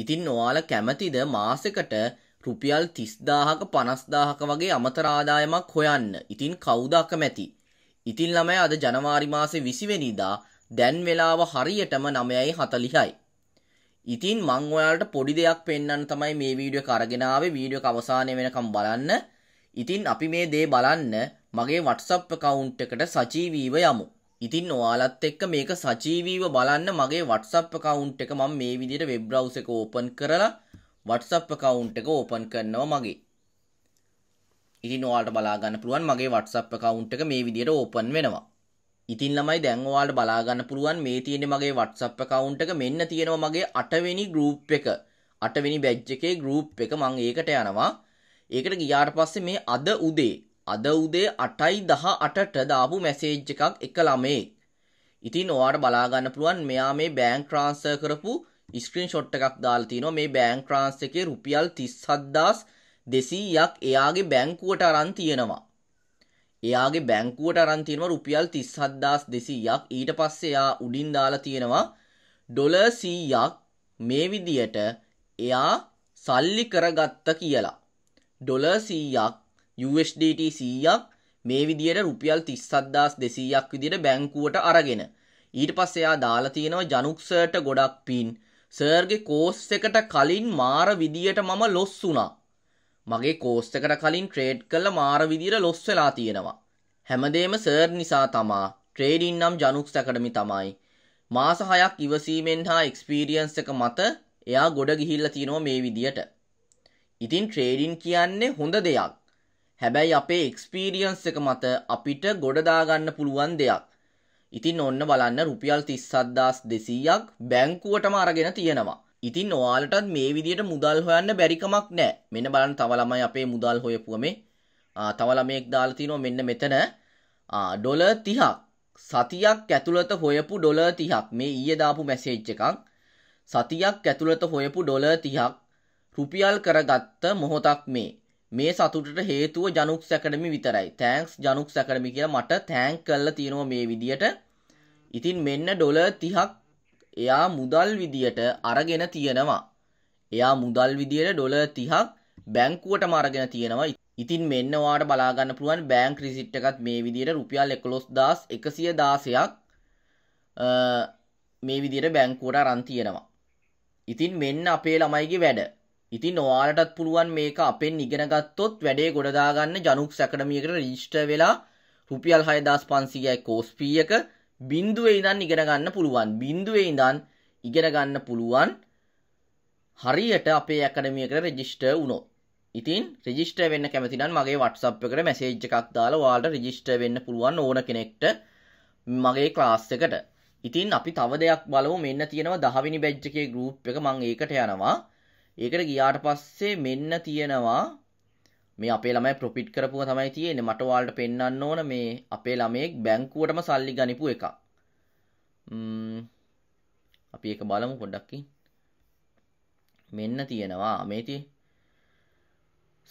ඉතින් ඔයාලා කැමතිද මාසෙකට රුපියල් 30000ක 50000ක වගේ අමතර ආදායමක් හොයන්න. ඉතින් කවුද අකමැති? ඉතින් ළමයා අද ජනවාරි මාසේ 20 වෙනිදා දැන් වෙලාව හරියටම 9:40යි. ඉතින් මං ඔයාලට පොඩි දෙයක් පෙන්වන්න තමයි මේ වීඩියෝ එක අරගෙන ආවේ. වීඩියෝ එක අවසානය වෙනකම් බලන්න. ඉතින් අපි මේ දේ බලන්න මගේ WhatsApp account එකට සජීවීව යමු. ඉතින් ඔයාලත් එක්ක මේක සජීවීව බලන්න මගේ WhatsApp account එක මම මේ විදිහට web browser එක open කරලා WhatsApp account එක open කරනවා මගේ. ඉතින් ඔයාලට බලා ගන්න පුළුවන් මගේ WhatsApp account එක මේ විදිහට open වෙනවා. ඉතින් ළමයි දැන් ඔයාලට බලා ගන්න පුළුවන් මේ තියෙන්නේ මගේ WhatsApp account එක මෙන්න තියෙනවා මගේ 8 වෙනි group එක. 8 වෙනි batch එකේ group එක මම ඒකට යනවා. ඒකට ගියාට පස්සේ මේ අද උදේ අද උදේ 8:18ට දාපු මැසේජ් එකක් එක ළමයෙක්. ඉතින් ඔයාලට බලා ගන්න පුළුවන් මෙයා මේ බෑන්ක් ට්‍රාන්ස්ෆර් කරපු ස්ක්‍රීන්ෂොට් එකක් දාලා තිනවා මේ බෑන්ක් ට්‍රාන්ස් එකේ රුපියල් 37200ක් එයාගේ බැංකුවට අරන් තියෙනවා. එයාගේ බැංකුවට අරන් තියෙනවා රුපියල් 37200ක් ඊට පස්සේ එයා උඩින් දාලා තියෙනවා ඩොලර් 100ක් මේ විදියට එයා සල්ලි කරගත්ත කියලා. ඩොලර් 100ක් USDT 100ක් මේ විදියට රුපියල් 37200ක් විදියට බැංකුවට අරගෙන. ඊට පස්සේ එයා දාලා තියෙනවා ජනුක් සර්ට ගොඩක් පින්. සර්ගේ කෝස් එකට කලින් මාර විදියට මම ලොස් වුණා. මගේ කෝස් එකට කලින් ට්‍රේඩ් කළා මාර විදියට ලොස් වෙලා තියෙනවා. හැමදේම සර් නිසා තමා. ට්‍රේඩින් නම් ජනුක්ස් ඇකඩමි තමයි. මාස 6ක් ඉවසීමෙන් හා එක්ස්පීරියන්ස් එක මත එයා ගොඩ ගිහිල්ලා තියෙනවා මේ විදියට. ඉතින් ට්‍රේඩින් කියන්නේ හොඳ දෙයක්. හැබැයි අපේ එක්ස්පීරියන්ස් එක මත අපිට ගොඩදාගන්න පුළුවන් දෙයක්. ඉතින් ඔන්න බලන්න රුපියල් 37200ක් බැංකුවටම අරගෙන තියෙනවා. ඉතින් ඔයාලටත් මේ විදිහට මුදල් හොයන්න බැරි කමක් නැහැ. මෙන්න බලන්න තව ළමයි අපේ මුදල් හොයපුව මේ. තව ළමයෙක් දාලා තිනවා මෙන්න මෙතන ඩොලර් 30ක් සතියක් ඇතුළත හොයපු ඩොලර් 30ක් මේ ඊයේ දාපු මැසේජ් එකක්. සතියක් ඇතුළත හොයපු ඩොලර් 30ක් රුපියල් කරගත්ත මොහොතක් මේ. මේ සතුටට හේතුව ජනුක්ස් ඇකඩමි විතරයි. තෑන්ක්ස් ජනුක්ස් ඇකඩමි කියලා මට තෑන්ක් කල්ල තියෙනවා මේ විදියට. ඉතින් මෙන්න ඩොල තිහක් එයා මුදල් විදියට අරගෙන තියෙනවා. එයා මුදල් විදියට ඩොල තිහක් බැංකුවට මරගෙන තියෙනවා. ඉතින් මෙන්න වාට බලාගන්න පුළුවන් බෑංක් රිසිට් එකත් මේ විදියට රුපියල් එකොලොස් දස් එකසිය දාසයක් මේ විදියට බැංකුවට රන් තියෙනවා. ඉතින් මෙන්න අපේ ළමයිගේ වැඩ. ඉතින් ඔයාලටත් පුළුවන් මේක අපෙන් ඉගෙන ගත්තොත් වැඩේ ගොඩදාගන්න ජනුක් සැකඩමියකට රිජිස්ටර් වෙලා රුපියල් 6500යි කෝස් ෆී එක බිඳුවේ ඉඳන් ඉගෙන ගන්න පුළුවන්. බිඳුවේ ඉඳන් ඉගෙන ගන්න පුළුවන්. හරියට අපේ ඇකඩමියකට රෙජිස්ටර් වුණොත්. ඉතින් රෙජිස්ටර් වෙන්න කැමති නම් මගේ WhatsApp එකට මැසේජ් එකක් දාලා ඔයාලට රෙජිස්ටර් වෙන්න පුළුවන් ඕන කෙනෙක්ට මගේ ක්ලාස් එකට. ඉතින් අපි තව දෙයක් බලමු. මෙන්න තියෙනවා 10 වෙනි බැච් එකේ ගෲප් එක මම ඒකට යනවා. ඒකට ගියාට පස්සේ මෙන්න තියෙනවා මේ අපේ ළමයි ප්‍රොෆිට් කරපුව තමයි තියෙන්නේ. මට ඔයාලට පෙන්වන්න ඕන මේ අපේ ළමයෙක් බැංකුවටම සල්ලි ගනිපු එක. අපි ඒක බලමු පොඩ්ඩක් මෙන්න තියෙනවා. මේ tie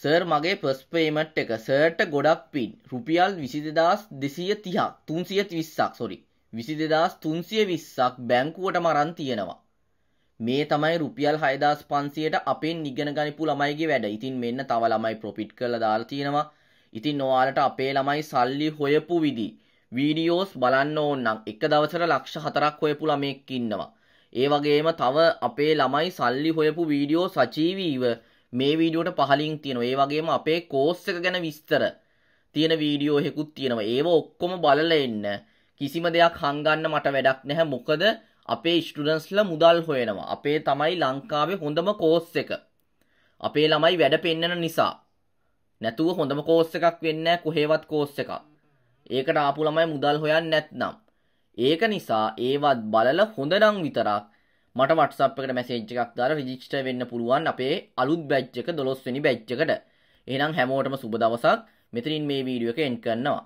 සර් මගේ ෆස්ට් පේමන්ට් එක. සර්ට ගොඩක් පින් රුපියල් 22230ක් 320ක් සෝරි 22320ක් බැංකුවටම අරන් තියෙනවා. මේ තමයි රුපියල් 6500ට අපෙන් ඉගෙන ගනිපු ළමයිගේ වැඩ. ඉතින් මෙන්න තව ළමයි ප්‍රොෆිට් කරලා දාලා තියෙනවා. ඉතින් ඔයාලට අපේ ළමයි සල්ලි හොයපු විදි වීඩියෝස් බලන්න ඕන නම් එක දවසට ලක්ෂ 4ක් හොයපු ළමෙක් ඉන්නවා. ඒ වගේම තව අපේ ළමයි සල්ලි හොයපු වීඩියෝ සචීවීව මේ වීඩියෝට පහලින් තියෙනවා. ඒ වගේම අපේ කෝස් එක ගැන විස්තර තියෙන වීඩියෝ එකකුත් තියෙනවා. ඒව ඔක්කොම බලලා එන්න. කිසිම දෙයක් හංගන්න මට වැඩක් නැහැ. මොකද අපේ ස්ටුඩන්ස්ලා මුදල් හොයනවා. අපේ තමයි ලංකාවේ හොඳම කෝස් එක. අපේ ළමයි වැඩ පෙන්නන නිසා. නැතුව හොඳම කෝස් එකක් වෙන්නේ කොහෙවත් කෝස් එකක්. ඒකට ආපු ළමයි මුදල් හොයන්නේ නැත්නම්. ඒක නිසා ඒවත් බලලා හොඳ නම් විතරක් මට WhatsApp එකට මැසේජ් එකක් දාලා රෙජිස්ටර් වෙන්න පුළුවන් අපේ අලුත් බැච් එක 12 වෙනි බැච් එකට. එහෙනම් හැමෝටම සුබ දවසක්. මෙතනින් මේ වීඩියෝ එක එන්ඩ් කරනවා.